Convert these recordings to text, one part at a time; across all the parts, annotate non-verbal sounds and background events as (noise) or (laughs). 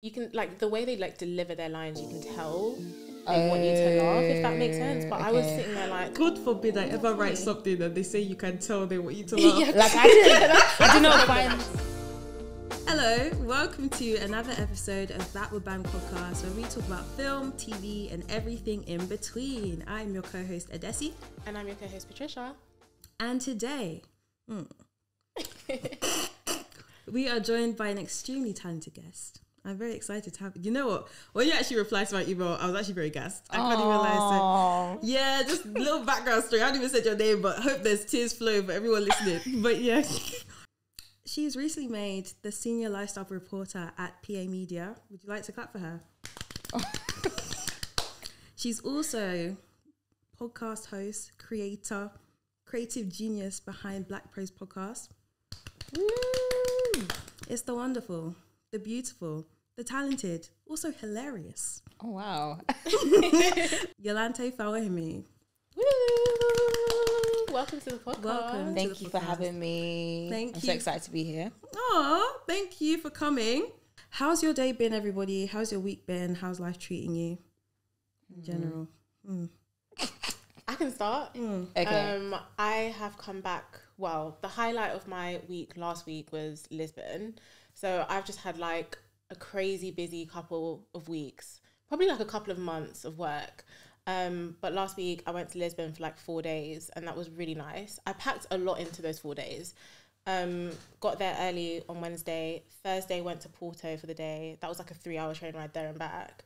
you can like the way they like deliver their lines. You can tell they want you to laugh. If that makes sense. But I was sitting there like, God forbid I ever write something and they say you can tell they want you to (laughs) laugh. yeah, Like I (laughs) didn't, I did not find. Hello, welcome to another episode of That Would Bang podcast where we talk about film, TV, and everything in between. I'm your co host, Adessy, and I'm your co-host Patricia. and today hmm, (laughs) we are joined by an extremely talented guest. I'm very excited to have you. know what? When you actually replied to my email, I was actually very gassed. I can't even lie. So, yeah, just a little background story. I haven't even said your name, but hope there's tears flowing for everyone listening. (laughs) But yeah. (laughs) She's recently made the senior lifestyle reporter at PA Media. Would you like to clap for her? (laughs) She's also podcast host, creator, creative genius behind Black Pros Podcast. Woo! It's the wonderful, the beautiful, the talented, also hilarious. Oh wow. (laughs) Yolanthe Fawehinmi. Woo! Welcome to the podcast. Welcome. Thank the you for having me. Thank I'm you. so excited to be here. Oh, thank you for coming. How's your day been, everybody? How's your week been? How's life treating you in general? Mm. I can start. Okay. Um, I have come back. Well, the highlight of my week last week was Lisbon. So I've just had like a crazy busy couple of weeks, probably like a couple of months of work. Um, but last week I went to Lisbon for like four days, and that was really nice. I packed a lot into those four days. Um, got there early on Wednesday. Thursday went to Porto for the day. That was like a three-hour train ride there and back.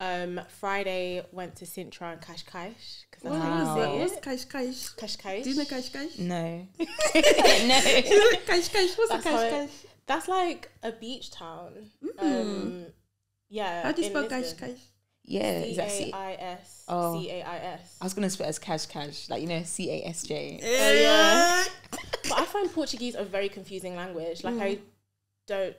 Um, Friday went to Sintra and Cascais that's What you it? What's kash? Kashkash. Do you know kash kash? no. (laughs) no. (laughs) kash. What's That's how kash it- kash? That's like a beach town. Mm. Um, yeah. How do you spell kash Lisbon. kash? Yeah, C exactly. A I S Oh. C A I S. I was gonna spell it as cash cash, like you know, C A S J. Oh, yeah. Eh. But I find Portuguese a very confusing language. Like I mm. don't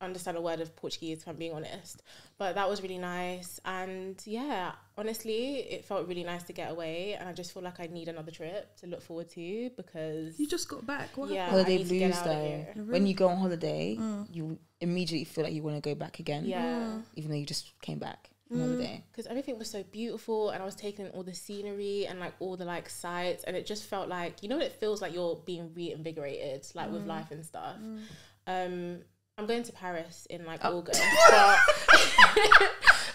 understand a word of Portuguese if I'm being honest. But that was really nice. And yeah, honestly, it felt really nice to get away. And I just feel like I need another trip to look forward to because You just got back. What Yeah. happened? Holiday I need to get blues out of though. here. When you go on holiday, mm. you immediately feel like you want to go back again. yeah. Mm. Even though you just came back from mm. holiday. because everything was so beautiful and I was taking in all the scenery and like all the like sights and it just felt like you know what it feels like you're being reinvigorated like with life and stuff. Um I'm going to Paris in like August, (laughs) but, (laughs)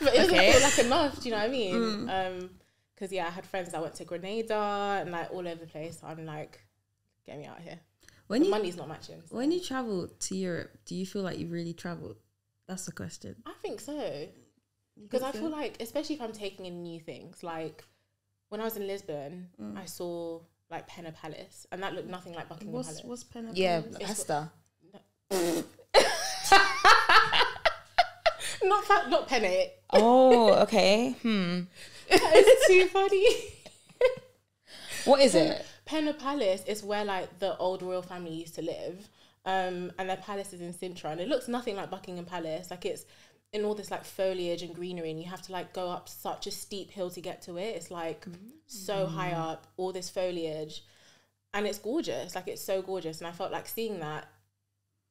but it doesn't Okay. feel like enough. Do you know what I mean? Um, because yeah, I had friends that went to Grenada and like all over the place. So I'm like, get me out of here. When The you money's not matching. so- when you travel to Europe, do you feel like you've really traveled? That's the question. I think so. Because I feel like, especially if I'm taking in new things, like when I was in Lisbon, I saw like Pena Palace, and that looked nothing like Buckingham what's Palace. what's pen Yeah, It's- pasta. (laughs) not that, not Pena. Oh, okay. Hmm. it's too funny. (laughs) What is it? Pena Palace is where like the old royal family used to live, um, and their palace is in Sintra, and it looks nothing like Buckingham Palace. Like it's in all this like foliage and greenery, and you have to like go up such a steep hill to get to it. It's like so high up, all this foliage, and it's gorgeous. Like it's so gorgeous, and I felt like seeing that.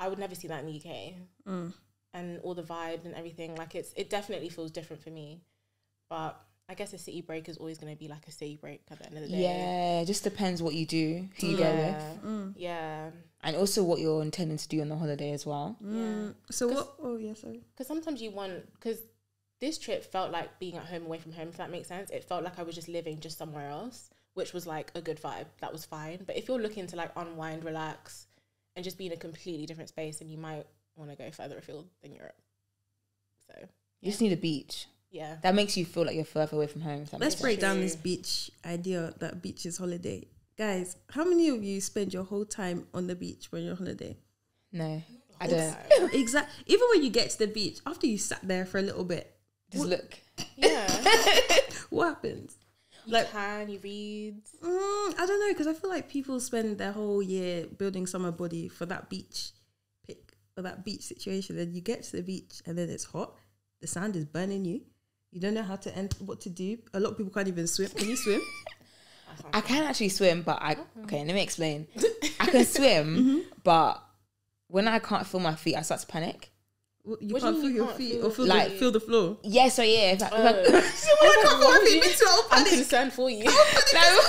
I would never see that in the UK, Mm. And all the vibes and everything. Like it's it definitely feels different for me, but. I guess a city break is always going to be like a city break at the end of the day. Yeah, it just depends what you do, who you go with, Yeah. Yeah. and also what you're intending to do on the holiday as well. Mm. So what? Oh yeah, sorry. Because sometimes you want, because this trip felt like being at home away from home, if that makes sense. It felt like I was just living just somewhere else, which was like a good vibe. That was fine. But if you're looking to like unwind, relax, and just be in a completely different space, then you might want to go further afield than Europe. So, You just need a beach. yeah. That makes you feel like you're further away from home. Let's break down this beach idea that beach is holiday. Guys, how many of you spend your whole time on the beach when you're on holiday? No, I don't. (laughs) Exactly. Even when you get to the beach, after you sat there for a little bit, Just look. Yeah. (laughs) what happens? You Like- can, you read. Mm, I don't know because I feel like people spend their whole year building summer body for that beach pick for that beach situation. Then you get to the beach and then it's hot. The sand is burning you. You don't know how to end what to do. A lot of people can't even swim. Can you swim? (laughs) I can actually swim, but I okay. Let me explain. I can swim, (laughs) mm-hmm. but when I can't feel my feet, I start to panic. W- You What can't you feel mean your can't feet feel or feel, Like- the, feel the floor. Yeah, so yeah. If I, if I- Oh. (laughs) can't feel my feet, me too, I'll I'm panic. concerned for you. no,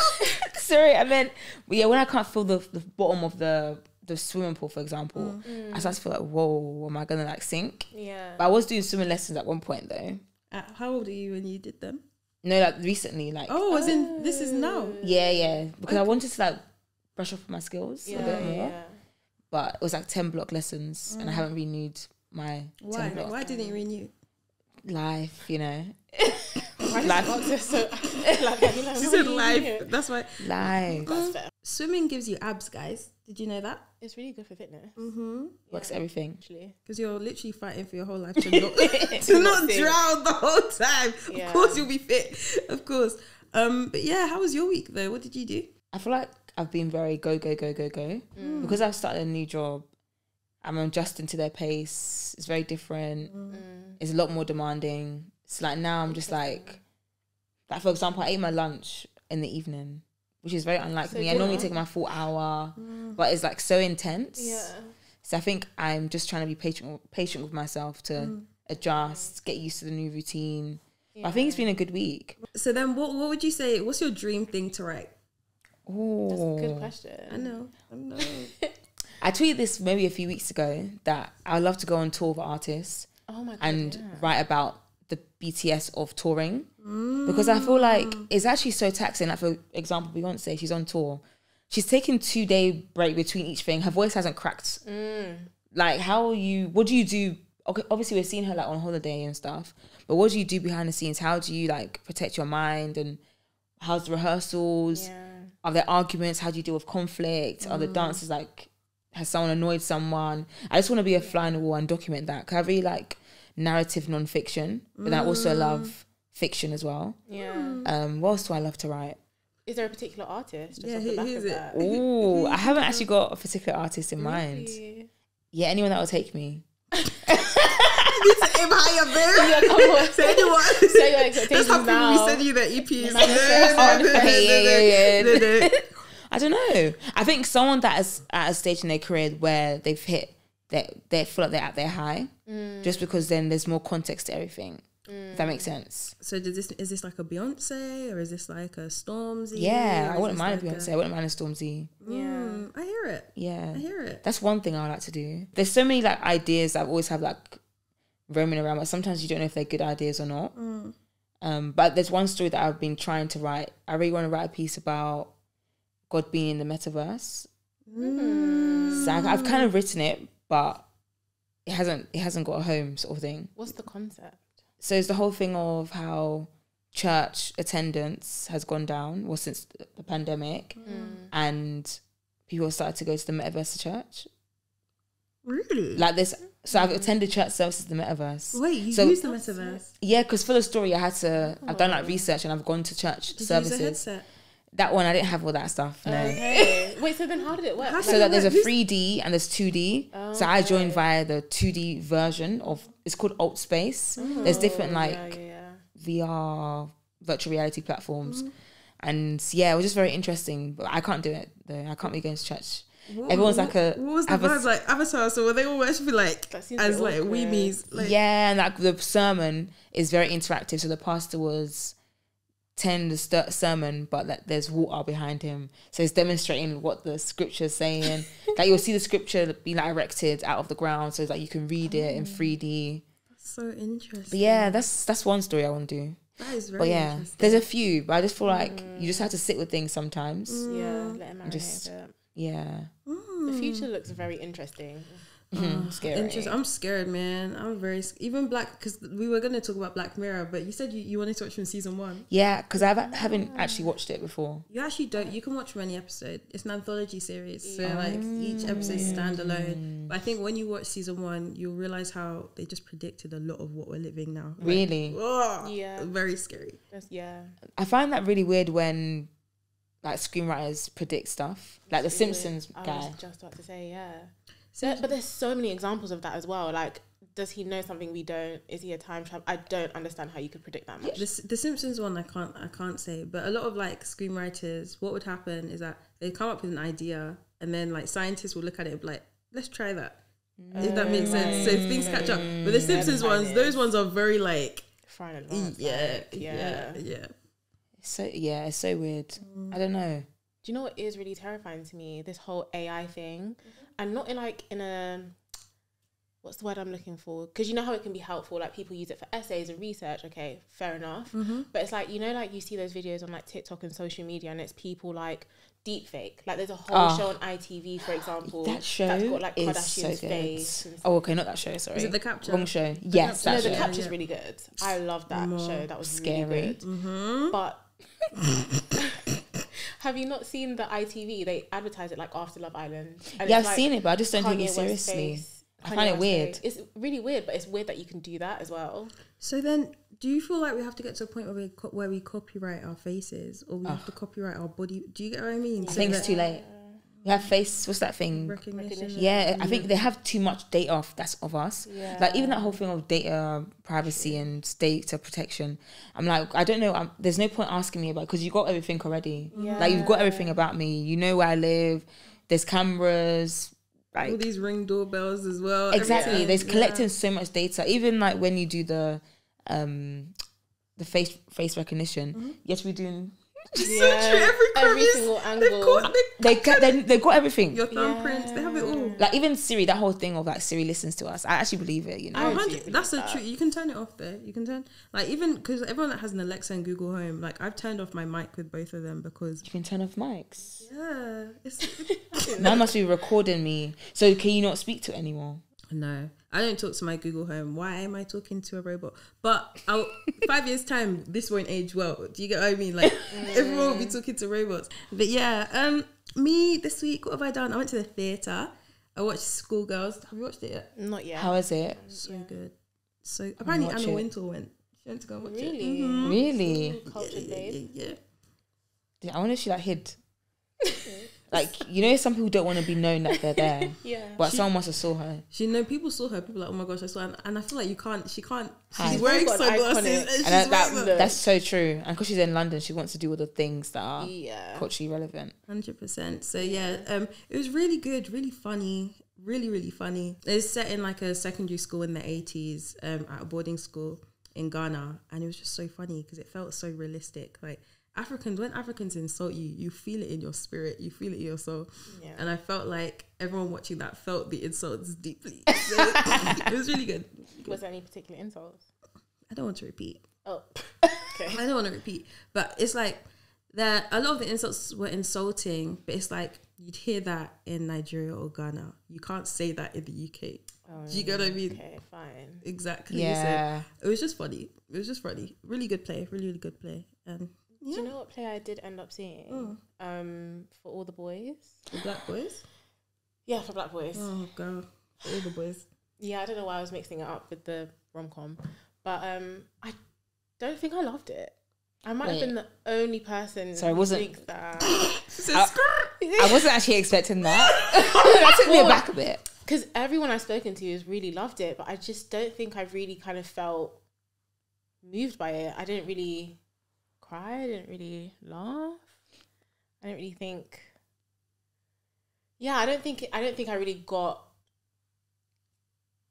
sorry, I meant yeah. When I can't feel the, the bottom of the the swimming pool, for example, I start to feel like, whoa, am I gonna like sink? yeah. But I was doing swimming lessons at one point though. Uh, how old are you when you did them? No, like recently, like Oh, as in this is now. yeah, yeah, because I wanted to like brush up my skills yeah, a bit more. yeah. But it was like ten block lessons, and I haven't renewed my Why? ten block Why didn't you renew? life. You know, (laughs) Life. (laughs) (laughs) you answer so like, you She said life. That's why life That's swimming gives you abs, guys. Did you know that? It's really good for fitness. Mm-hmm. works Yeah, everything. Actually, Because you're literally fighting for your whole life to (laughs) not (laughs) to not not drown the whole time. Yeah. Of course, you'll be fit. Of course. Um, but yeah, how was your week though? What did you do? I feel like I've been very go go go go go Mm. because I've started a new job. I'm adjusting to their pace. It's very different. Mm. It's a lot more demanding. It's like now I'm just like, like for example, I ate my lunch in the evening, which is very unlike So me. I normally dinner. take my full hour, mm. but it's like so intense. Yeah. So I think I'm just trying to be patient, patient with myself to mm. adjust, get used to the new routine. But I think it's been a good week. So then, what what would you say? What's your dream thing to write? That's a good Oh, question. I know, I know. (laughs) I tweeted this maybe a few weeks ago that I would love to go on tour with artists Oh my god. and yeah. write about the BTS of touring because I feel like it's actually so taxing. Like for example, Beyonce, she's on tour. She's taking two day break between each thing. Her voice hasn't cracked. Mm. Like, how are you? What do you do? Okay, obviously we're seeing her like on holiday and stuff, but what do you do behind the scenes? How do you like protect your mind and how's the rehearsals? Yeah. Are there arguments? How do you deal with conflict? Are the dances like has someone annoyed someone? I just want to be a fly on the wall and document that. Cause I really like narrative non-fiction, but I also love fiction as well. Yeah. Um, what else do I love to write? Is there a particular artist? Just Yeah, off the who- back who's of it? that? Oh, I haven't actually got a particular artist in mind. Really? Yeah, anyone that will take me. you need to aim higher, babe. Yeah, come on. (laughs) Say anyone. (laughs) Say your expectations That's how now. people send you the EPs. No, no, no, yeah, yeah, yeah. (laughs) no, no. I don't know. I think someone that is at a stage in their career where they've hit that they feel like they're at their high, just because then there's more context to everything. If that makes sense. So does this is this like a Beyonce or is this like a Stormzy? Yeah, I wouldn't mind like Beyonce. I wouldn't mind a Stormzy. Yeah. Mm, I hear it. Yeah. I hear it. That's one thing I would like to do. There's so many like ideas I've always have like roaming around, but sometimes you don't know if they're good ideas or not. Um, but there's one story that I've been trying to write. I really want to write a piece about God being in the metaverse. So I, I've kind of written it, but it hasn't it hasn't got a home sort of thing. What's the concept? So it's the whole thing of how church attendance has gone down, well, since the the pandemic, mm. Mm. and people started to go to the metaverse church. Really? Like this, so I've mm. attended church services in the metaverse. Wait, you So- use the metaverse? Yeah, because for the story, I had to. Oh. I've done like research and I've gone to church Did you use services. a headset? that one, I didn't have all that stuff. No. Okay. Wait, so then how did it work? How So that there's a 3D and there's 2D. So I joined via the 2D version of. It's called Alt Space. There's oh, different oh, like yeah, yeah, VR virtual reality platforms, mm-hmm. and yeah, it was just very interesting. But I can't do it though. I can't be going to church. What- Everyone's what- like a- What was the have vibe like? Avatar. So were they all worshiping like That seems as bit like awkward. weebies? Like, yeah, and like the sermon is very interactive. So the pastor was telling the st- sermon, but like there's water behind him, so he's demonstrating what the scripture's saying. (laughs) like you'll see the scripture be like erected out of the ground, so that you can read it in 3D. That's so interesting. But yeah, that's that's one story I want to do. that is very But yeah, interesting. there's a few, but I just feel like you just have to sit with things sometimes. Yeah, let him marinate Just- a. Yeah, Mm. The future looks very interesting. Mhm, scary. Interesting. I'm scared, man. I'm very even black because we were gonna talk about Black Mirror, but you said you, you wanted to watch from season one. Yeah, because I haven't actually watched it before. You actually don't. You can watch from any episode. It's an anthology series, so like each episode is standalone. But I think when you watch season one, you'll realize how they just predicted a lot of what we're living now. Like, Really, oh, Yeah. very scary. That's, yeah. I find that really weird when like screenwriters predict stuff, like the Really. Simpsons I guy. was just about to say, yeah. There- but there's so many examples of that as well. Like, does he know something we don't? Is he a time travel? I don't understand how you could predict that much. The, the Simpsons one, I can't, I can't say. But a lot of like screenwriters, what would happen is that they come up with an idea, and then like scientists will look at it and be like, "Let's try that," If that makes sense. So things catch up. But the mm, Simpsons Never ones, mind those ones are very like Fine advance, yeah, like, yeah, yeah. So yeah, it's so weird. I don't know. Do you know what is really terrifying to me? This whole AI thing, mm-hmm. And not in like in a what's the word I'm looking for? Because you know how it can be helpful, like people use it for essays and research. Okay, fair enough. Mm-hmm. But it's like you know, like you see those videos on like TikTok and social media, and it's people like deep fake. Like there's a whole Oh. show on ITV, for example, That show that's got like is Kardashian's so face. good. and Oh, okay, not that show. Sorry, Is it the capture? wrong show? yes, Capture. no, that the show. cap- capture's yeah. really good. I love that More show. That was scary. really good. Mm-hmm. But (laughs) have you not seen the ITV? They advertise it like after Love Island. And yeah, I've like seen it, but I just don't take it seriously. face, I Kanye find it weird. face. It's really weird, but it's weird that you can do that as well. So then, do you feel like we have to get to a point where we co- where we copyright our faces, or we have to copyright our body? Do you get what I mean? I think it's too late. We have face. What's that thing? Recognition. Recognition. Yeah, I think they have too much data off that's of us. Yeah. Like even that whole thing of data privacy and data protection. I'm like, I don't know. I'm, there's no point asking me about because you got everything already. yeah. Like you've got everything about me. You know where I live. There's cameras. All these ring doorbells as well. exactly. everything. There's Yeah. collecting so much data. Even like when you do the um the face face recognition, you have to be doing. Yeah, true, every every crevice, single They've got they, They ca- they they got everything. your thumbprints. They have it all. Like even Siri, that whole thing of like Siri listens to us. I actually believe it. You know. I do 100 believe that's the that. truth. You can turn it off there. You can turn like even because everyone that has an Alexa and Google Home, like I've turned off my mic with both of them because You can turn off mics. yeah, it's (laughs) (laughs) Now must be recording me. So can you not speak to it anymore? no. I don't talk to my Google Home. Why am I talking to a robot? But I'll, (laughs) five years time, this won't age well. Do you get what I mean? Like everyone will be talking to robots. But yeah, um, me this week, what have I done? I went to the theater. I watched Schoolgirls. Have you watched it yet? Not yet. How is it? So good. So apparently Anna it. Wintour went. She went to go and watch it. really? Really? Culture Yeah, babe. yeah, yeah. I wonder if she like hid. (laughs) like you know, some people don't want to be known that they're there, (laughs) Yeah. but someone must have saw her. She know people saw her. People like, oh my gosh, I saw, her. and, and I feel like you can't. She can't. She's Hide. wearing She's got an sunglasses, iconic- and she's And that, that wearing them. that's so true. And because she's in London, she wants to do all the things that are yeah. culturally relevant. Hundred percent. So yeah, um, it was really good, really funny, really really funny. It's set in like a secondary school in the eighties, um, at a boarding school in Ghana, and it was just so funny because it felt so realistic. Like Africans, when Africans insult you, you feel it in your spirit, you feel it in your soul. Yeah. And I felt like everyone watching that felt the insults deeply. (laughs) So it was really good. Was there any particular insults? I don't want to repeat. Oh, (laughs) okay. I don't want to repeat, but it's like that. A lot of the insults were insulting, but it's like you'd hear that in Nigeria or Ghana. You can't say that in the UK. Oh, Do you get what I mean? Okay, fine. Exactly. Yeah. So it was just funny. It was just funny. Really good play. Really, really good play. And Do you know what play I did end up seeing? Um, for all the boys. the black boys. Yeah, for Black Boys. Oh god, all the boys. Yeah, I don't know why I was mixing it up with the rom com, but um, I don't think I loved it. I might have been the only person. Sorry, who wasn't- thinks that (laughs) I wasn't actually expecting that. (laughs) that took me aback a bit. because everyone I've spoken to has really loved it, but I just don't think I really kind of felt moved by it. I didn't really cry. I didn't really laugh. I didn't really think. Yeah, I don't think I don't think I really got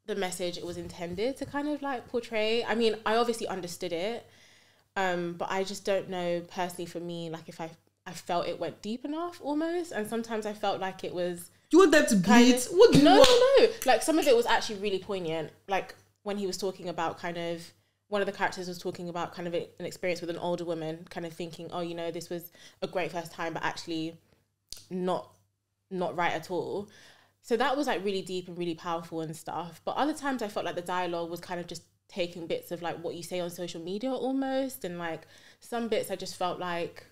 the message it was intended to kind of like portray. I mean, I obviously understood it, um, but I just don't know personally for me, like if I I felt it went deep enough almost, and sometimes I felt like it was You want them to bleed? of What no, no, no. Like some of it was actually really poignant. Like when he was talking about kind of one of the characters was talking about kind of a- an experience with an older woman, kind of thinking, oh, you know, this was a great first time, but actually not not right at all. So that was like really deep and really powerful and stuff. But other times I felt like the dialogue was kind of just taking bits of like what you say on social media almost, and like some bits I just felt like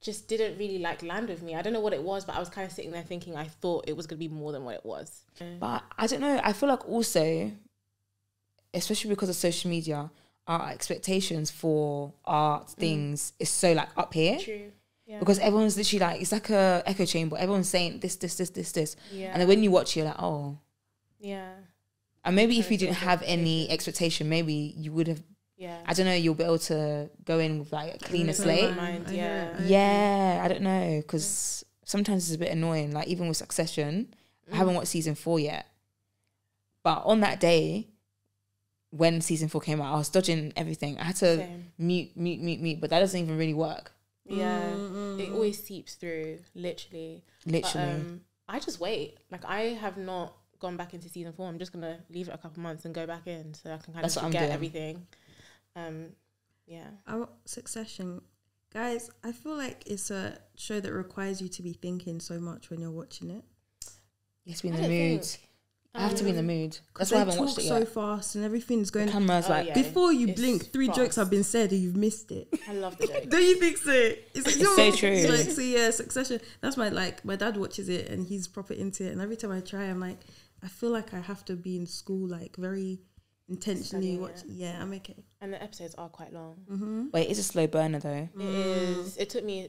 just didn't really like land with me. I don't know what it was, but I was kind of sitting there thinking I thought it was gonna be more than what it was. But I don't know. I feel like also, especially because of social media, our expectations for art things is so like up here. True. Yeah. Because everyone's literally like it's like a echo chamber. Everyone's saying this, this, this, this, this, yeah. and then when you watch, you're like, oh. yeah. And maybe if Kind you didn't have any expectation, maybe you would have. Yeah. I don't know. You'll be able to go in with like a cleaner slate. mind, yeah. it, I hear it. Yeah, I don't know because sometimes it's a bit annoying. Like even with Succession, I haven't watched season four yet, But on that day, when season four came out, I was dodging everything. I had to Same. mute, mute, mute, mute, but that doesn't even really work. Yeah, Mm, it always seeps through, literally. But, Literally. um, I just wait. Like I have not gone back into season four. I'm just gonna leave it a couple months and go back in, so I can kind That's of what I'm forget everything. Um, yeah. Our Succession, guys. I feel like it's a show that requires you to be thinking so much when you're watching it. you have to be in I the mood. think- I have to be in the um, mood. That's They why I haven't talk watched it so fast and everything's The going. camera's Oh, like, yeah. Before you It's blink, three fast. jokes have been said and you've missed it. I love the (laughs) joke. Don't you think so? It's, like, It's so yo, true. Like, so yeah, Succession. That's my like. My dad watches it and he's proper into it. And every time I try, I'm like, I feel like I have to be in school, like very intentionally Studying watch. it. Yeah, I'm okay. and the episodes are quite long. Mm-hmm. wait, it's a slow burner though. It is. It took me,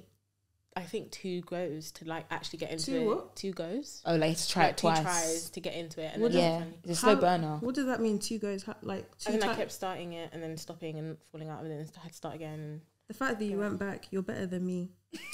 I think, two goes to like actually get into Two it. what? Two goes. Oh, like to try like it two twice. tries to get into it, and What then Yeah, it's a slow How- burner. What does that mean? Two goes like I two think I times. kept starting it and then stopping and falling out, of it and then I had to start again. The fact that you went back, you're better than me.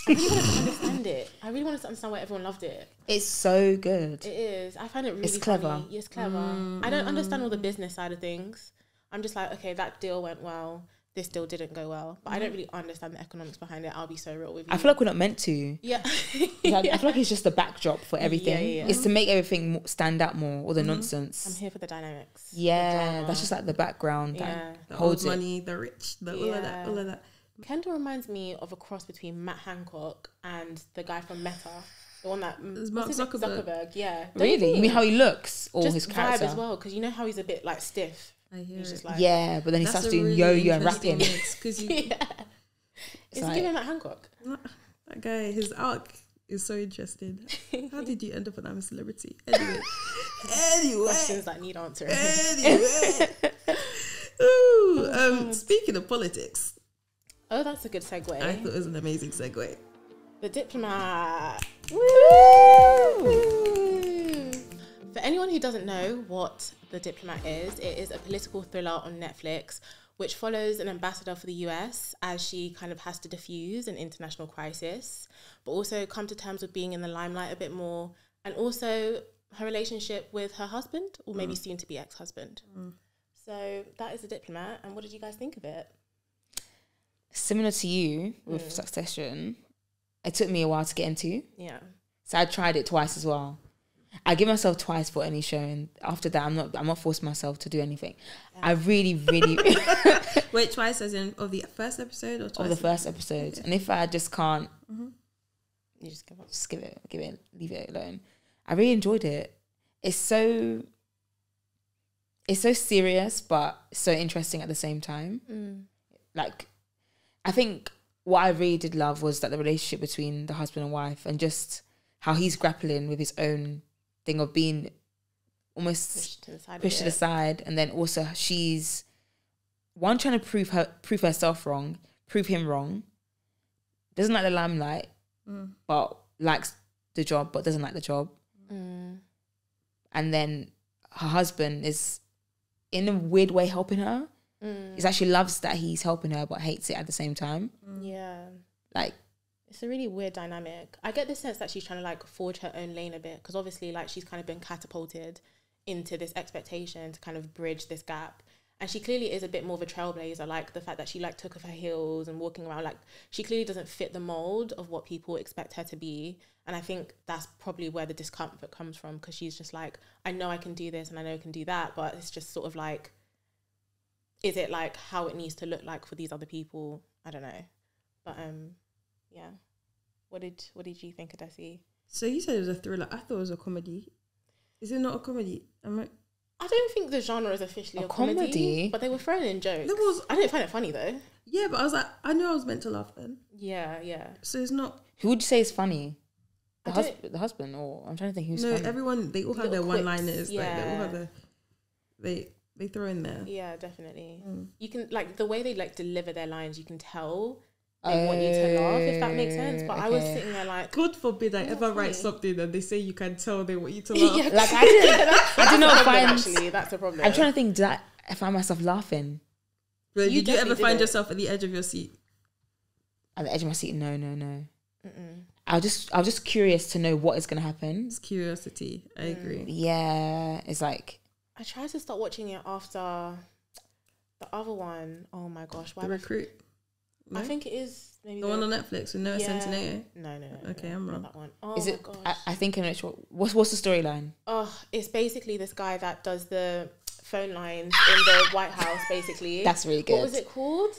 I really wanted to understand it. I really wanted to understand why everyone loved it. It's so good. It is. I find it really It's clever. Funny. It's clever. I don't mm. understand all the business side of things. I'm just like, okay, that deal went well. This deal didn't go well, but I don't mm-hmm. really understand the economics behind it. I'll be so real with you. I feel like we're not meant to. yeah, (laughs) (laughs) Like, I feel like it's just the backdrop for everything. yeah, yeah. It's to make everything stand out more, all the mm-hmm. nonsense. I'm here for the dynamics. Yeah, drama. that's just like the background yeah. The holds old it. money, the rich, the all of that, all of that. Kendall reminds me of a cross between Matt Hancock and the guy from Meta, the one that It's Mark? Zuckerberg. Zuckerberg. Yeah, Don't Really? You mean how he looks or just his vibe character? as well? Because you know how he's a bit like stiff. I hear He's it. just like yeah, but then he starts doing really yo-yo and interesting rapping. mix, 'cause you, (laughs) yeah. It's Is like- he giving Matt Hancock? that guy, his arc is so interesting. How did you end up an I'm a celebrity? Anyway, anyway, Questions that need answering. anyway. (laughs) Ooh, um, speaking of politics, Oh, that's a good segue. I thought it was an amazing segue. The Diplomat. For anyone who doesn't know what The Diplomat is, it is a political thriller on Netflix which follows an ambassador for the US as she kind of has to diffuse an international crisis, but also come to terms with being in the limelight a bit more, and also her relationship with her husband, or maybe soon to be ex husband. So that is The Diplomat. And what did you guys think of it? Similar to you with Mm. Succession, it took me a while to get into. Yeah. So I tried it twice as well. I give myself twice for any show, and after that, I'm not. I'm not forcing myself to do anything. I really, really (laughs) (laughs) Wait, twice as in of the first episode or twice of the first episode, and if I just can't, You just give up. just give it, give it, leave it alone. I really enjoyed it. It's so, it's so serious, but so interesting at the same time. Mm. Like, I think what I really did love was that the relationship between the husband and wife, and just how he's grappling with his own thing of being almost Pushed to the side. pushed to the side, and then also she's one trying to prove her prove herself wrong, prove him wrong. Doesn't like the limelight, Mm. but likes the job, but doesn't like the job. Mm. And then her husband is in a weird way helping her. Mm. He actually loves that he's helping her, but hates it at the same time. Yeah. Like, It's a really weird dynamic. I get the sense that she's trying to like forge her own lane a bit because obviously, like, she's kind of been catapulted into this expectation to kind of bridge this gap. And she clearly is a bit more of a trailblazer, like the fact that she like took off her heels and walking around, like she clearly doesn't fit the mold of what people expect her to be. And I think that's probably where the discomfort comes from because she's just like, I know I can do this and I know I can do that, but it's just sort of like, is it like how it needs to look like for these other people? I don't know, but um, yeah. What did what did you think, of Adessy? So you said it was a thriller. I thought it was a comedy. Is it not a comedy? Am I? I don't think the genre is officially A a, comedy, comedy? but they were throwing in jokes. There was- I didn't find it funny though. Yeah, but I was like, I knew I was meant to laugh then. Yeah, yeah. So it's not. who would you say is funny? The, I don't- husband, the husband, or I'm trying to think who's no, funny. everyone they all have Little their quips, one-liners. Like they all yeah. have their. They they throw in there. Yeah, definitely. Mm. You can like the way they like deliver their lines. You can tell they want you to laugh, if that makes sense. Uh, but I was Okay. sitting there like, God forbid I Not ever write something and they say you can tell they want you to (laughs) laugh. yeah, Like, I (laughs) didn't- I did not a find- actually that's a problem. I'm trying to think. Did I, I find myself laughing But You did you ever definitely find it. yourself at the edge of your seat? at the edge of my seat? No, no, no. Mm-mm. I was just I was just curious to know what is gonna happen. It's curiosity. I mm. agree. Yeah, it's like I tried to start watching it after the other one. Oh my gosh, why? The have I- I think it is maybe the one on Netflix with Noah Yeah. Centineo. No, no, no. Okay, no, I'm wrong. That one. Oh Is my it? gosh. I, I think in which. What's what's the storyline? Oh, it's basically this guy that does the phone lines in the White House, basically. (laughs) That's really good. What was it called?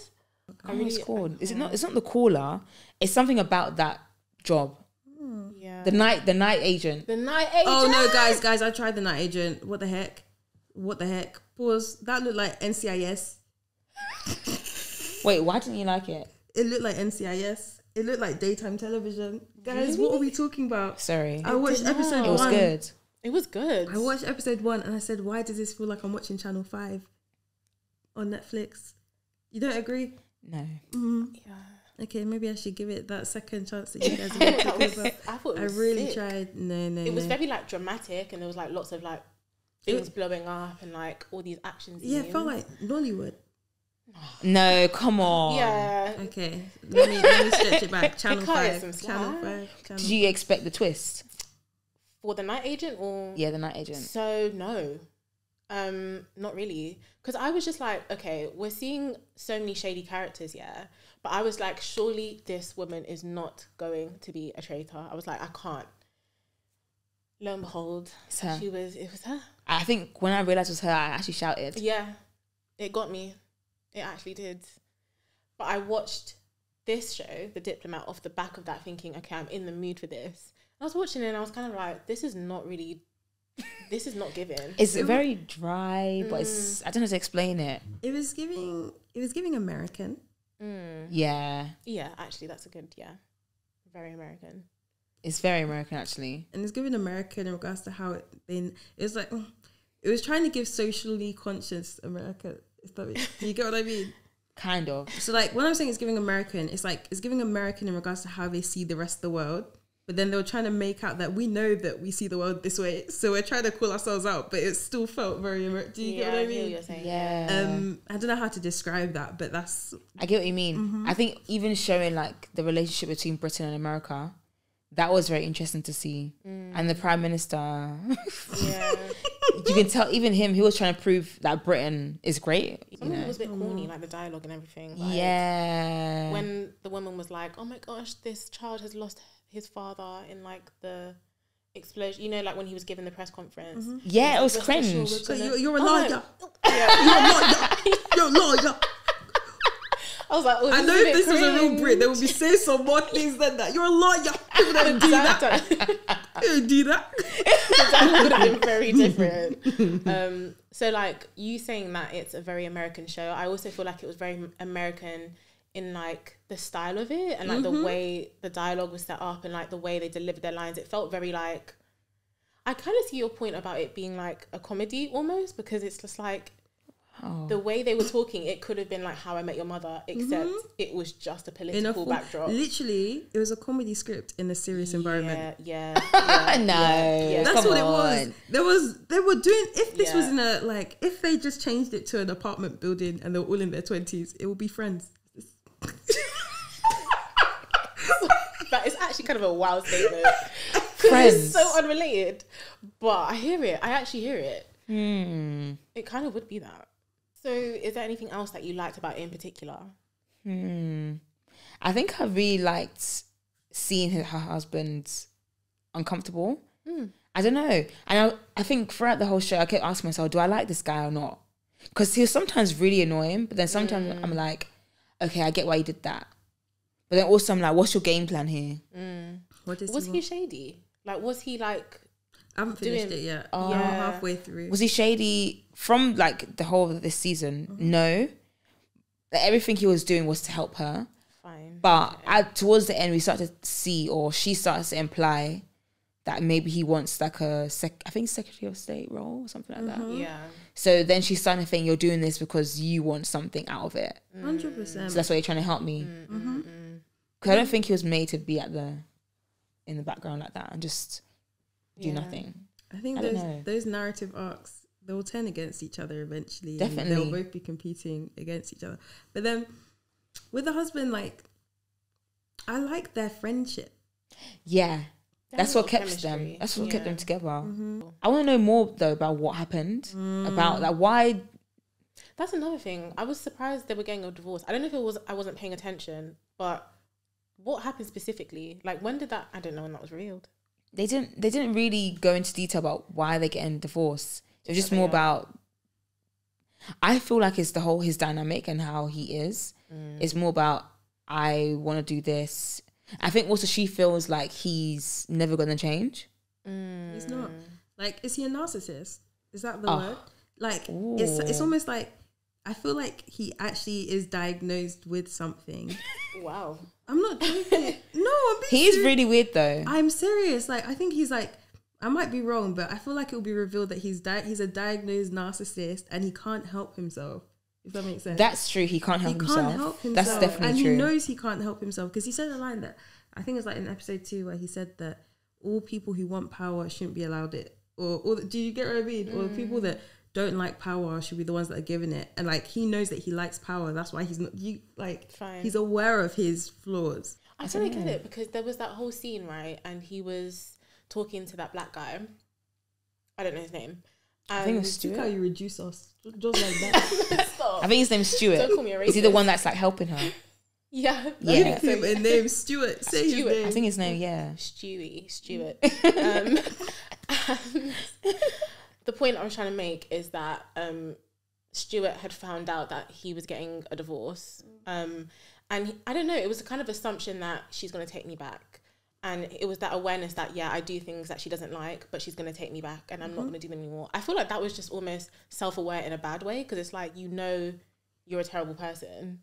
I don't it's called. Is it not? It's not the caller. It's something about that job. Hmm. Yeah. The night, the night agent. The night agent. Oh no, guys, guys! I tried the night agent. What the heck? What the heck? Pause. That looked like NCIS. Wait, why didn't you like it? It looked like NCIS. It looked like daytime television. Guys, what are we talking about? Sorry, I watched episode not. it was one. good. It was good. I watched episode one and I said, why does this feel like I'm watching Channel 5 on Netflix? You don't agree? No, Mm. Yeah. Okay, maybe I should give it that second chance that you guys I have thought been was. I thought it I really sick. tried. No, no, It was no. very like dramatic, and there was like lots of like things blowing up and like all these actions. yeah, it felt like Nollywood. No, come on. Yeah. Okay, let me, let me stretch it back. (laughs) Channel cut it 5. Channel 5. Channel Did you expect the twist? For the night agent or Yeah, the night agent. So no, um, not really. Because I was just like, okay, we're seeing so many shady characters, yeah. But I was like, surely this woman is not going to be a traitor. I was like, I can't. Lo and behold, It's her. she was. It was her. I think when I realized it was her, I actually shouted. Yeah, it got me. It actually did. But I watched this show, The Diplomat, off the back of that, thinking, okay, I'm in the mood for this. I was watching it and I was kind of like, this is not really, this is not given. It's very dry, but it's I don't know how to explain it. It was giving. It was giving American. Mm. Yeah, Yeah, actually, that's a good, yeah. Very American. it's very American actually. and it's giving American in regards to how it been. It was like mm, it was trying to give socially conscious America. If that makes, you get what I mean? (laughs) Kind of. So like when I'm saying it's giving American, it's like it's giving American in regards to how they see the rest of the world. But then they were trying to make out that we know that we see the world this way, so we're trying to call ourselves out. But it still felt very American. Do you yeah, get what I I hear what mean? you're saying. Yeah. Um, I don't know how to describe that, but that's I get what you mean. I think even showing like the relationship between Britain and America, that was very interesting to see. And the Prime Minister, Yeah. (laughs) you can tell even him, he was trying to prove that Britain is great. You Some of it know? was a bit mm. corny, like the dialogue and everything. Like, Yeah. When the woman was like, oh my gosh, this child has lost his father in like the explosion, you know, like when he was giving the press conference. Mm-hmm. yeah, it was cringe. we're so you're, you're a Oh, liar. no. (laughs) Yeah. You're a liar. You're a liar. (laughs) I was like, oh, I know if bit this was a real. Brit, they would be saying some more things than that. You're a liar. (laughs) You wouldn't do that. You wouldn't do that. (laughs) that would have been very different. (laughs) Um, so, like you saying that it's a very American show, I also feel like it was very American in like the style of it and like the way the dialogue was set up and like the way they delivered their lines. It felt very like. I kind of see your point about it being like a comedy almost because it's just like Oh. the way they were talking. It could have been like How I Met Your Mother, except it was just a In a political full- backdrop. Literally, it was a comedy script in a serious environment. Yeah, yeah, (laughs) yeah, no, yeah, yeah. That's what it was. There was they were doing if this was Yeah. in a like if they just changed it to an apartment building and they were all in their twenties, it would be friends. (laughs) but it's actually kind of a wild statement. (laughs) Friends. It's so unrelated. But I hear it. I actually hear it. Hmm. It kind of would be that. So, is there anything else that you liked about it in particular? Hmm. I think I really liked seeing her, her husband uncomfortable. Hmm. I don't know. And I, I think throughout the whole show, I kept asking myself, do I like this guy or not? Because he was sometimes really annoying, but then sometimes Hmm. I'm like, okay, I get why you did that. But then also I'm like, what's your game plan here? What does Was he he shady? Like, was he like? I haven't finished doing- it yet. Oh. I'm Yeah. halfway through. Was he shady from like the whole of this season? Mm-hmm. No. Like, everything he was doing was to help her. Fine. But at, towards the end, we start to see, or she starts to imply that maybe he wants like a sec, I think Secretary of State role or something like that. Yeah. So then she's starting to think you're doing this because you want something out of it. Hundred percent. So that's why you're trying to help me. Mm-hmm. Because I don't think he was made to be at the in the background like that and just do Yeah. nothing. I think I those those narrative arcs they will turn against each other eventually. and Definitely. they'll both be competing against each other. But then with the husband, like I like their friendship. Yeah, That's a what lot of kept them. That's what kept them together. Mm-hmm. I want to know more though about what happened. About like why That's another thing. I was surprised they were getting a divorce. I don't know if it was I wasn't paying attention, but what happened specifically? Like when did that? I don't know when that was revealed. They didn't they didn't really go into detail about why they're getting divorced. It was just more about. I feel like it's the whole his dynamic and how he is. Mm. It's more about I want to do this. I think also she feels like he's never gonna change. He's not. Like, is he a narcissist? Is that the Oh. word? Like, it's it's almost like I feel like he actually is diagnosed with something. Wow. I'm not joking. (laughs) no, I'm being He is serious. really weird though. I'm serious. Like, I think he's like. I might be wrong, but I feel like it will be revealed that he's di- he's a diagnosed narcissist and he can't help himself. If that makes sense. That's true. He can't help, he help can't help himself. That's definitely and true. And he knows he can't help himself because he said a line that I think it's like in episode two where he said that all people who want power shouldn't be allowed it. Or, or do you get what I mean? Or people mm. that don't like power should be the ones that are given it. And like he knows that he likes power. That's why he's not you like Fine. he's aware of his flaws. I totally get it because there was that whole scene, right? And he was talking to that black guy. I don't know his name. I think it was And- Look how Stuart. you reduce us just like that. (laughs) Stop. I think his name's Stuart. Don't call me a Is he the one that's like helping her? Yeah. Yeah. Give him a name, Stuart. Say Stuart. his name. I think his name, yeah. Stewie, Stuart. (laughs) um, and (laughs) the point I was trying to make is that um, Stuart had found out that he was getting a divorce. Um, and he- I don't know, it was a kind of assumption that she's going to take me back. And it was that awareness that, yeah, I do things that she doesn't like, but she's going to take me back and I'm not going to do them anymore. I feel like that was just almost self aware in a bad way because it's like, you know, you're a terrible person.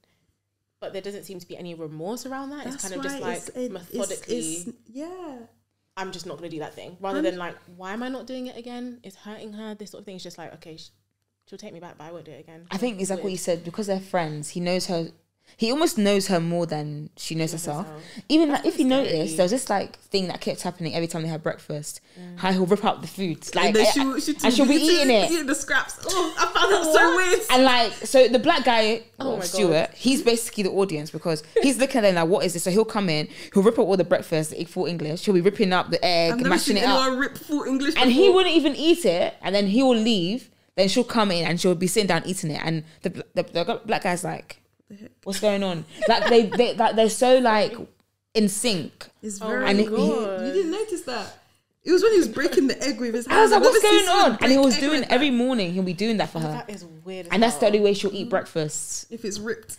But there doesn't seem to be any remorse around that. it's kind of just like it's- it- it's- methodically. it's- yeah. I'm just not going to do that thing. Rather I'm- than like, why am I not doing it again? It's hurting her. This sort of thing. It's just like, okay, sh- she'll take me back, but I won't do it again. I think it's like what you said because they're friends. He knows her. He almost knows her more than she knows herself. herself. Even like, if you scary. notice, there was this like thing that kept happening every time they had breakfast. Mm. How he'll rip up the food, like, and then she'll, she'll, and she'll be she'll eating it. Eating the scraps. Oh, I found that so weird. And like, so the black guy, Oh my Stuart, he's basically the audience because he's looking at them like, what is this? So he'll come in, he'll rip up all the breakfast, the full English. He'll be ripping up the egg, I've mashing it up, rip full English. and he before. wouldn't even eat it. And then he will leave. Then she'll come in and she'll be sitting down eating it. And the the, the black guy's like, what's going on? Like they they like they're so like in sync. It's Oh very my weird. God. You didn't notice that. It was when he was breaking the egg with his hands. I was like, what's going on? And he was doing like every that. morning. He'll be doing that for her, That is weird. as and that's the only way she'll eat mm-hmm. breakfast. If it's ripped.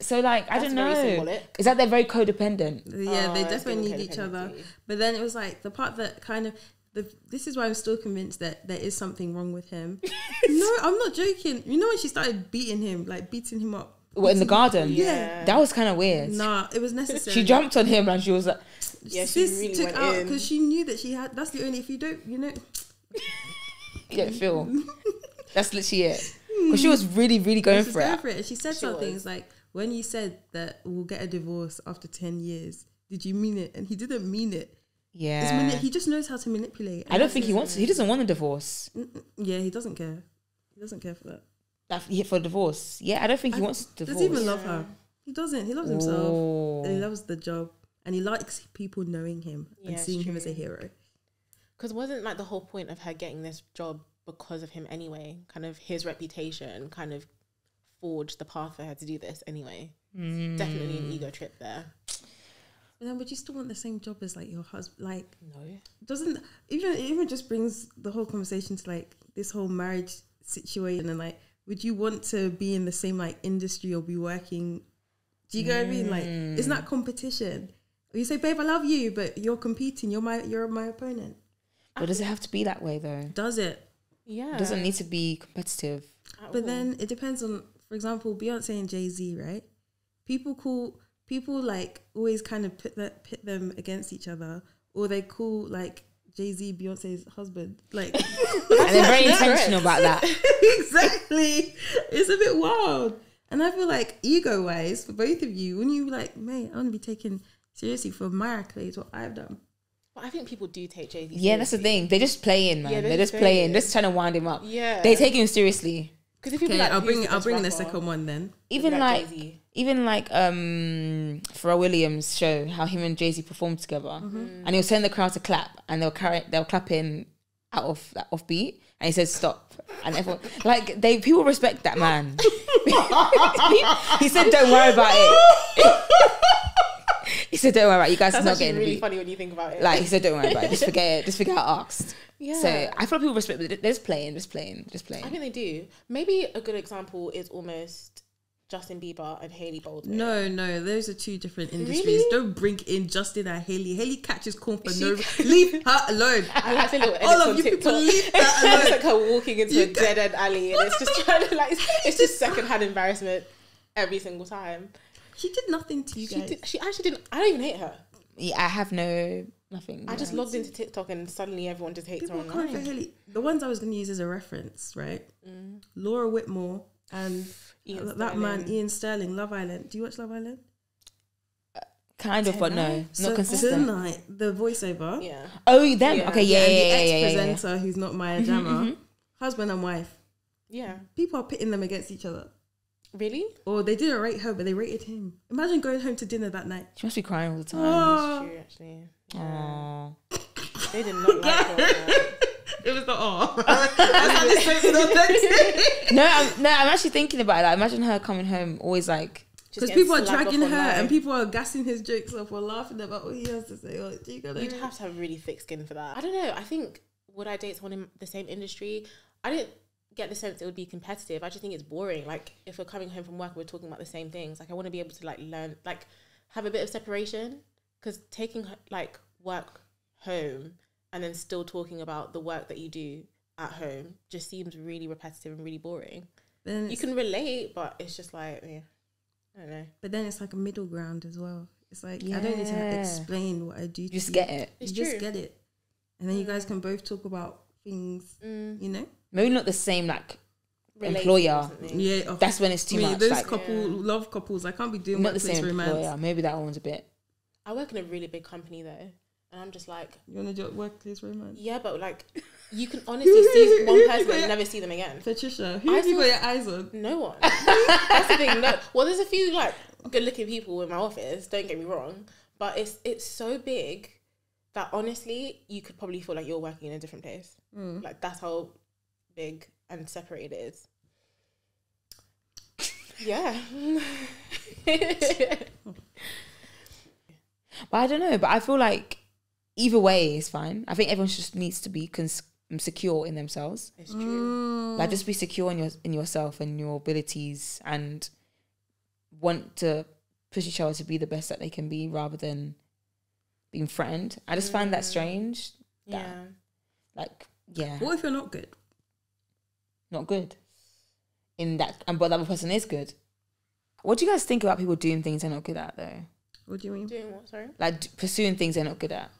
So like, I That's don't very know. symbolic. Is that they're very codependent? Yeah, Oh, they definitely need each other. But then it was like the part that kind of the this is why I'm still convinced that there is something wrong with him. (laughs) no, I'm not joking. You know when she started beating him, like beating him up. What, in the garden? Yeah. That was kind of weird. Nah, it was (laughs) necessary. She jumped on him and she was like, Yeah, she really took went out in. because she knew that she had. That's the only. If you don't, you know. (laughs) "Yeah, Phil." (laughs) That's literally it. Hmm. Because she was really, really going She's for going it. for it. And she said She something. was. It's like when you said that we'll get a divorce after ten years. Did you mean it? And he didn't mean it. It's Yeah. mani- he just knows how to manipulate. I don't think he wants. He doesn't want a divorce. Yeah, he doesn't care. He doesn't care for that. For divorce. Yeah, I don't think he I- wants Does divorce. he even love her? He doesn't. He loves himself. Oh. And he loves the job, and he likes people knowing him and seeing him as a hero. Because wasn't like the whole point of her getting this job because of him anyway? Kind of his reputation kind of forged the path for her to do this anyway. Mm. Definitely an ego trip there. But then, would you still want the same job as like your husband? Like, No. doesn't even even just brings the whole conversation to like this whole marriage situation and like, would you want to be in the same like industry or be working? Do you get what I mean? Like, it's not mm. competition. You say, babe, I love you, but you're competing. You're my you're my opponent. But does it have to be that way though? Does it? Yeah. It doesn't need to be competitive. at But all. then it depends on, for example, Beyonce and Jay Z, right? People call people like always kind of pit that pit them against each other, or they call like Jay Z Beyonce's husband. Like (laughs) And they're very intentional about that. (laughs) (laughs) exactly, it's a bit wild. And I feel like ego wise for both of you, when you like, mate, I want to be taken seriously for my accolades, what I've done. But I think people do take Jay Z. Yeah, that's the thing. They're just playing, man. Yeah, they're they're just just playing, playing. just trying to wind him up. Yeah. They take him seriously. Because if you Okay, like, I'll bring the I'll best bring the second one then. even like like Jay-Z. even like um Pharrell Williams show how him and Jay Z performed together, Mm-hmm. and he was telling the crowd to clap, and they were carry they were clapping out of like, off beat, and he said stop, and everyone like they people respect that man. (laughs) he said, "Don't worry about it." (laughs) (laughs) he said, "Don't worry about it. you guys. That's are not getting really beat." funny when you think about it. Like he said, "Don't worry about it. Just forget it. Just forget I asked." (laughs) yeah. So I feel like people respect. They're just playing, just playing, just playing. I think they do. Maybe a good example is almost Justin Bieber and Hailey Baldwin. No, no, those are two different industries. Really? Don't bring in Justin and Hailey. Hailey catches corn for She- no. (laughs) Leave her alone. I like the little All of on you TikTok. people leave that it's like her walking into You a dead end alley, and it's just trying to like it's, it's just secondhand embarrassment every single time. She did nothing to you She guys. did, she actually didn't. I don't even hate her. Yeah, I have no nothing. I just logged into TikTok and suddenly everyone just hates People her are for online. Hailey. The ones I was going to use as a reference, right? Mm. Laura Whitmore and (sighs) Iain that man Iain Stirling. Love Island. Do you watch Love Island? Uh, kind of, but no, not So consistent. Tonight, the voiceover. Yeah, Oh, them. Yeah. Okay, yeah, and yeah, the yeah, yeah, yeah, yeah. ex-presenter who's not Maya Jama, mm-hmm, mm-hmm. husband and wife. yeah. People are pitting them against each other. Really? Or they didn't rate her, but they rated him. Imagine going home to dinner that night. She must be crying all the time. Oh, True, actually. Yeah. Aww. They did not like her. (laughs) it was the oh. That's how they say it on text. No, I'm, no, I'm actually thinking about it. Like, imagine her coming home always like, Because people are dragging her online. and people are gassing his jokes off or laughing about what he has to say. Like, do you gotta You'd have to have really thick skin for that. I don't know. I think would I date someone in the same industry? I didn't get the sense it would be competitive. I just think it's boring. Like if we're coming home from work, we're talking about the same things. Like I want to be able to like learn, like have a bit of separation. Because taking like work home and then still talking about the work that you do at home just seems really repetitive and really boring. then You can relate, but it's just like yeah, I don't know. but then it's like a middle ground as well. It's like I don't need to explain what I do. you to just you. get it. You It's just get it, and then you guys can both talk about things. Mm, You know, Maybe not the same like relating employer. yeah. of- That's when it's too me, much. Those Like, couple Yeah. love couples. I can't be doing not the workplace same romance. employer. Maybe that one's a bit. I work in a really big company though, and I'm just like, You want to do workplace romance? yeah, but like, you can honestly see (laughs) one person and never see them again. Patricia, who I have you got your eyes on? No one. (laughs) That's the thing. No, well, there's a few like good-looking people in my office. Don't get me wrong, but it's it's so big that honestly, you could probably feel like you're working in a different place. Mm. Like that's how big and separated it is. Yeah. (laughs) But I don't know. But I feel like either way is fine. I think everyone just needs to be cons- secure in themselves. it's true. Mm. Like just be secure in your in yourself and your abilities, and want to push each other to be the best that they can be, rather than being threatened. I just find that Mm. strange. Yeah. Like, yeah, What if you're not good? Not good. In that, and but the other person is good. What do you guys think about people doing things they're not good at, though? What do you mean? Doing what? Sorry. Like d- pursuing things they're not good at.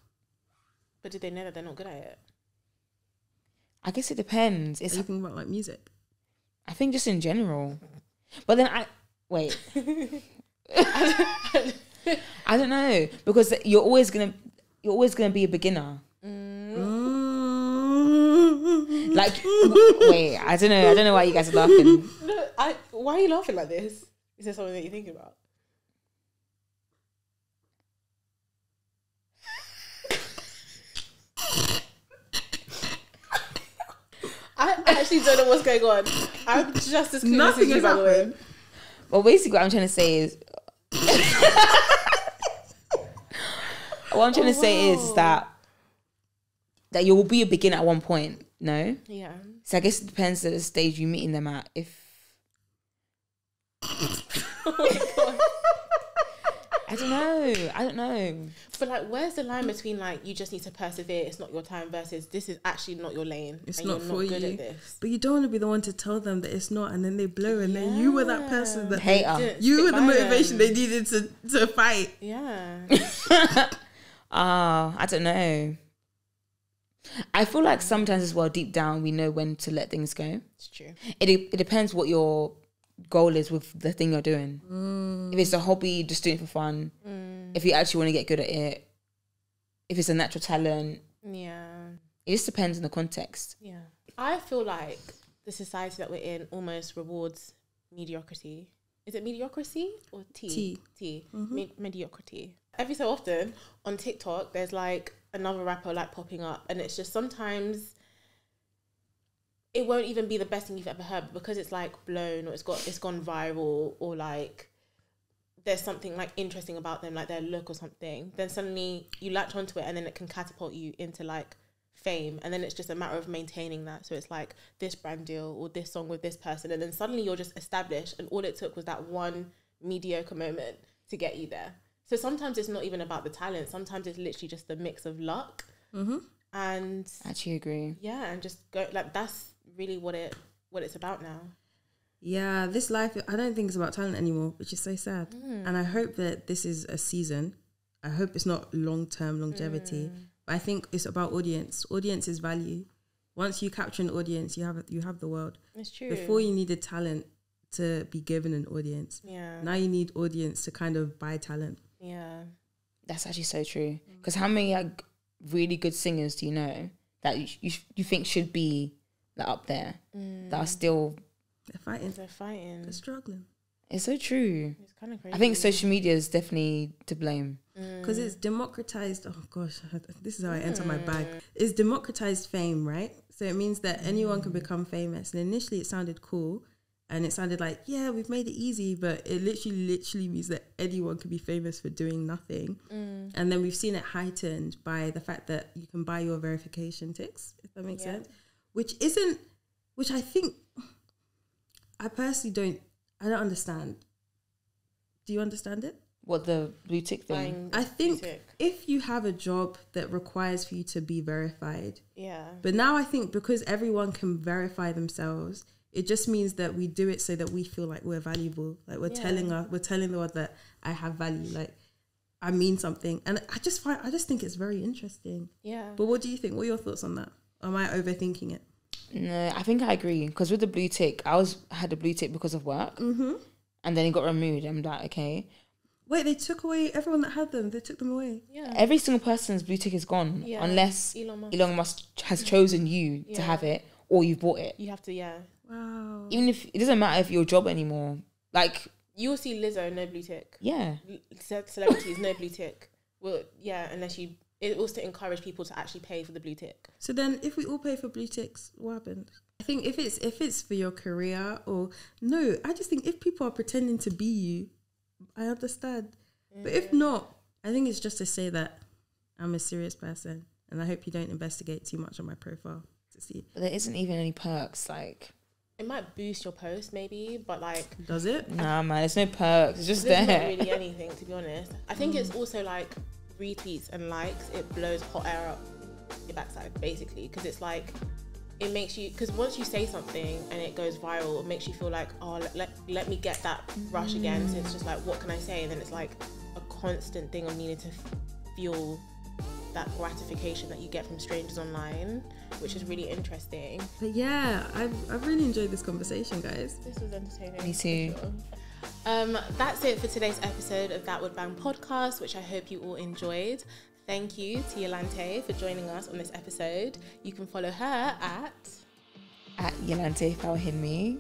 But did they know that they're not good at it? I guess it depends. Are It's you thinking about like music? I think just in general. But then I wait. (laughs) (laughs) I don't know because you're always gonna you're always gonna be a beginner. Like wait, I don't know. I don't know why you guys are laughing. No, I. Why are you laughing like this? Is there something that you're thinking about? I actually don't know what's going on. I'm just as clueless Nothing as you, has by the way. happened. Well, basically, what I'm trying to say is, (laughs) what I'm trying to say is oh, that that you will be a beginner at one point. No, Yeah. so I guess it depends at the stage you're meeting them at. If Oh. (laughs) I don't know, I don't know. But like, where's the line between like you just need to persevere, it's not your time, versus this is actually not your lane, It's and not you're for not good you. at this. But you don't want to be the one to tell them that it's not, and then they blow, and then you were that person that Hater. Didn't you were the motivation them. they needed to to fight. Yeah. (laughs) Ah, I don't know. I feel like sometimes as well, deep down, we know when to let things go. It's true. It it depends what your goal is with the thing you're doing. Mm. If it's a hobby, just doing it for fun. Mm. If you actually want to get good at it, if it's a natural talent, Yeah. it just depends on the context. Yeah. I feel like the society that we're in almost rewards mediocrity. Is it mediocrity or T? T. T. Mm-hmm. Me- mediocrity. Every so often on TikTok, there's like another rapper like popping up, and it's just sometimes it won't even be the best thing you've ever heard because it's like blown or it's got it's gone viral or like there's something like interesting about them, like their look or something. Then suddenly you latch onto it, and then it can catapult you into like fame. And then it's just a matter of maintaining that. So it's like this brand deal or this song with this person. And then suddenly you're just established and all it took was that one mediocre moment to get you there so sometimes it's not even about the talent sometimes it's literally just the mix of luck Mm-hmm. and I actually agree. yeah and just go like that's really what it what it's about now Yeah, this life, I don't think it's about talent anymore, which is so sad. And I hope that this is a season. I hope it's not long term longevity. But I think it's about audience. Audience is value. Once you capture an audience, you have you have the world. it's true Before you needed talent to be given an audience. yeah Now you need audience to kind of buy talent. Yeah That's actually so true. Mm. Because how many like really good singers do you know that you you, you think should be like, up there that are mm. still? They're fighting. they're fighting They're struggling. It's so true. it's kind of crazy I think social media is definitely to blame. Mm. because it's democratized. Oh gosh, (laughs) this is how I enter my bag. It's democratized fame, right? So it means that anyone can become famous. And initially, it sounded cool, and it sounded like, yeah, we've made it easy, but it literally, literally means that anyone can be famous for doing nothing. And then we've seen it heightened by the fact that you can buy your verification ticks, if that makes Yeah. sense. Which isn't, which I think, I personally don't, I don't understand. Do you understand it? What the blue tick thing? I think if you have a job that requires for you to be verified, yeah but now I think because everyone can verify themselves, it just means that we do it so that we feel like we're valuable. Like we're Yeah. telling us, we're telling the world that I have value. Like I mean something, and I just find, I just think it's very interesting. yeah But what do you think? What are your thoughts on that? Am I overthinking it? No, I think I agree. Because with the blue tick, I was had a blue tick because of work, mm-hmm. and then it got removed. I'm like, okay, Wait, they took away everyone that had them. They took them away. yeah every single person's blue tick is gone Yeah. unless Elon Musk. Elon Musk has chosen you to have it or you've bought it. you have to yeah Wow. Even if it doesn't matter if your job anymore. Like, you will see Lizzo no blue tick yeah, ce- celebrities no blue tick. Well, yeah, unless you. It was to encourage people to actually pay for the blue tick. So then, if we all pay for blue ticks, what happens? I think if it's if it's for your career or no, I just think if people are pretending to be you, I understand. But if mm. not, I think it's just to say that I'm a serious person, and I hope you don't investigate too much on my profile to see. but there isn't even any perks. Like, It might boost your post, maybe, but like Does it? nah, man, there's no perks. It's just there. not really anything to be honest. I think it's mm. also like retweets and likes. It blows hot air up your backside basically because it's like it makes you because once you say something and it goes viral, it makes you feel like oh let, let, let me get that rush again. So it's just like what can I say? And then it's like a constant thing of needing to f- fuel that gratification that you get from strangers online, which is really interesting. But yeah, I've I've really enjoyed this conversation, guys. This was entertaining. Me too. sure. Um, that's it for today's episode of That Would Bang podcast, which I hope you all enjoyed. Thank you to Yolanthe for joining us on this episode. You can follow her at At Yolanthe Fawehinmi.